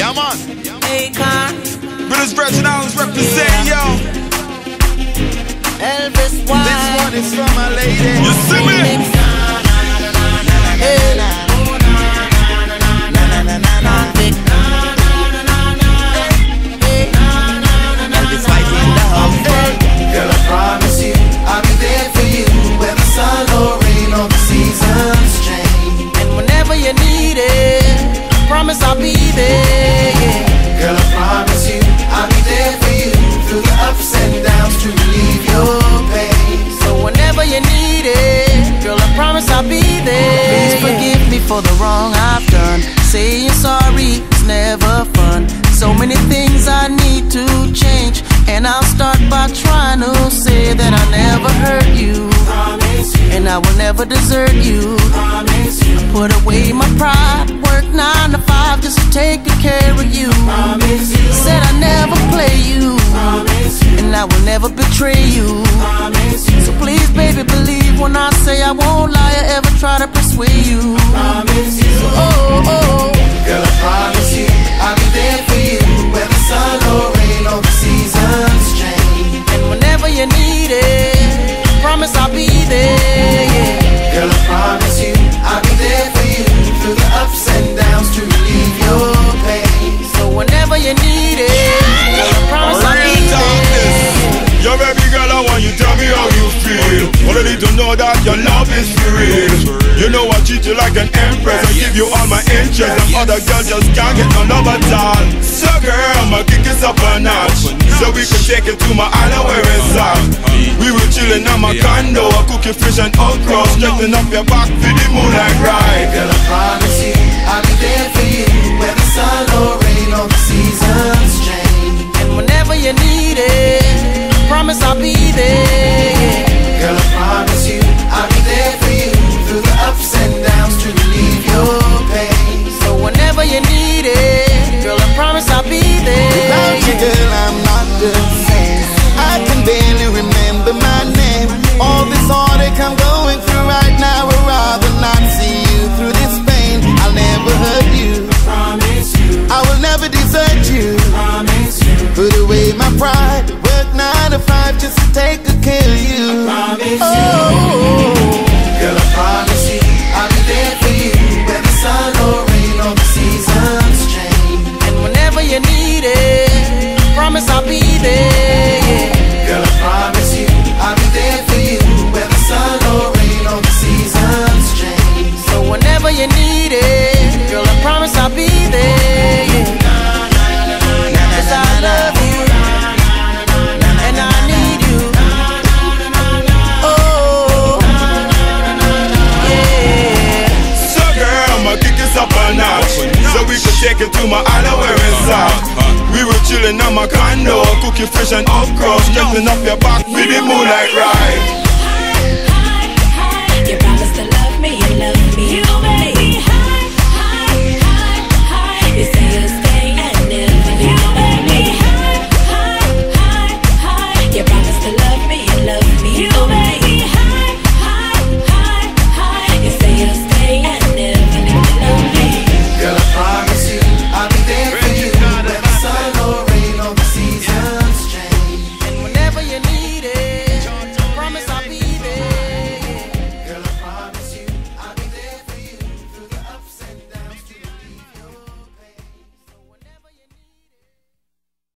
Yeah, man. Akon, British Virgin Islands represent, yo. Elvis This one is from my lady. You see me? Never fun. So many things I need to change, and I'll start by trying to say that I never hurt you, Promise you, and I will never desert you. promise you, Put away my pride, work nine to five just to take good care of you. promise you, Said I never play you, promise you, and I will never betray you. promise you, So please, baby, believe when I say I won't lie or ever try to persuade you. promise you. Oh, oh, Girl, I promise it, promise I'll be there. Yeah. Girl, I promise you, I'll be there for you through the ups and downs to relieve your pain. So whenever you need it, girl, I promise I'll be there. Yo, baby girl, I want you tell me how you feel. I need to know that your love is real. You know I treat you like an empress. I give you all my interest. And other girls just can't get no love at all. So girl, I'ma kick us up a notch. So we can take it to my island where it's at. We were chilling on my condo. I cooking fish and okra. Stretching up your back for the moonlight ride. Girl, I promise you, I'll be there for you whether sun or rain or the seasons change. And whenever you need it, promise I'll be there. Girl, I promise you, I'll be there for you through the ups and downs to relieve your pain. So whenever you need it, girl, I promise I'll be there. Without you, girl, I'm the same. I can barely remember my name. All this heartache I'm going through right now, I'd rather not see you through this pain. I'll never hurt you. Promise you, I will never desert you. promise you, Put away my pride, work nine to five just to take good care of you. promise you. Oh, Girl, promise I'll be there. Yeah. Girl, I promise you, I'll be there for you whether sun or rain or the seasons change. So whenever you need it, girl, I promise I'll be there. Yeah. 'Cause I love you, and I need you. Oh, yeah. So girl, I'ma kick us up a notch So we can take it to my island where it's at We were chilling on my condo Cooking fish and okra Stretching up your back. For the moonlight ride